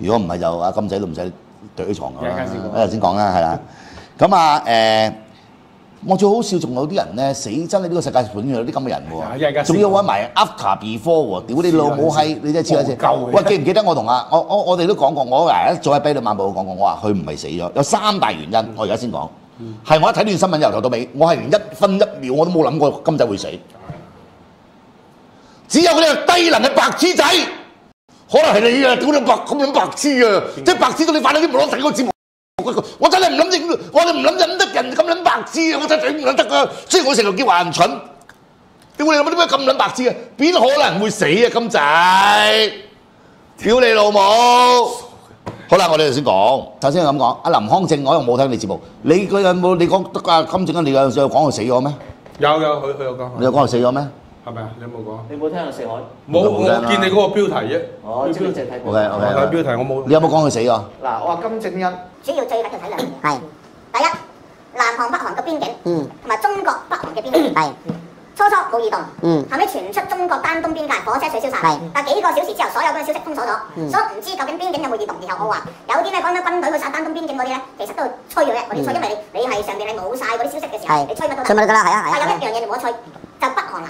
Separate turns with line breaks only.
如果唔係就阿金仔都唔使對起床㗎啦
一陣先講。
啦，係啦。咁啊誒，我最好笑仲有啲人咧死真係呢個世界本有啲咁嘅人喎，仲要揾埋 after before 喎，屌你老母閪！你真係黐撚線喂，記唔記得我同阿我我我哋都講過，我誒一早喺《啤到漫步》講過，我話佢唔係死咗，有三大原因，我而家先講。係我一睇段新聞由頭到尾，我係連一分一秒我都冇諗過金仔會死。只有嗰啲低能嘅白痴仔，可能係你啊！屌你白咁樣白痴啊！即係白痴到你快啲唔攞睇個節目。我真係唔諗認，我哋唔諗忍得人咁撚白痴啊！我真係頂唔撚得啊！雖然我成日叫話人蠢，屌你老母點解咁撚白痴啊？邊可能會死啊？金仔，屌你老母！好啦，我哋頭先講，首先係咁講，阿林康正我又冇睇你節目，你佢有冇你講得啊金正恩？你有有講佢死咗咩？
有有佢佢有講，
你有講佢死咗咩
係咪啊？你有冇講？
你冇聽過四海？
冇，我見你嗰個標題啫。
哦，即係淨睇
？OK
我睇
OK，
標題我冇。
你有冇講佢死㗎？
嗱，我話金正恩
主要最緊要睇兩樣嘢。
係
第一，南韓北韓嘅邊境，
嗯
同埋中國北韓嘅邊境。
係
初初冇異動，
嗯
後尾傳出中國丹東邊界火車取消晒
係，
但幾個小時之後，所有嗰啲消息封鎖咗，
嗯
所以唔知究竟邊境有冇異動。然後我話有啲咩講緊軍隊去殺丹東邊境嗰啲咧，其實都係吹嘅啫，嗰啲吹，因為你你係上邊你冇晒嗰啲消息嘅時候，你吹乜都得。
吹乜都得啦係啊係啊
但有一
係啊
樣嘢你冇得吹，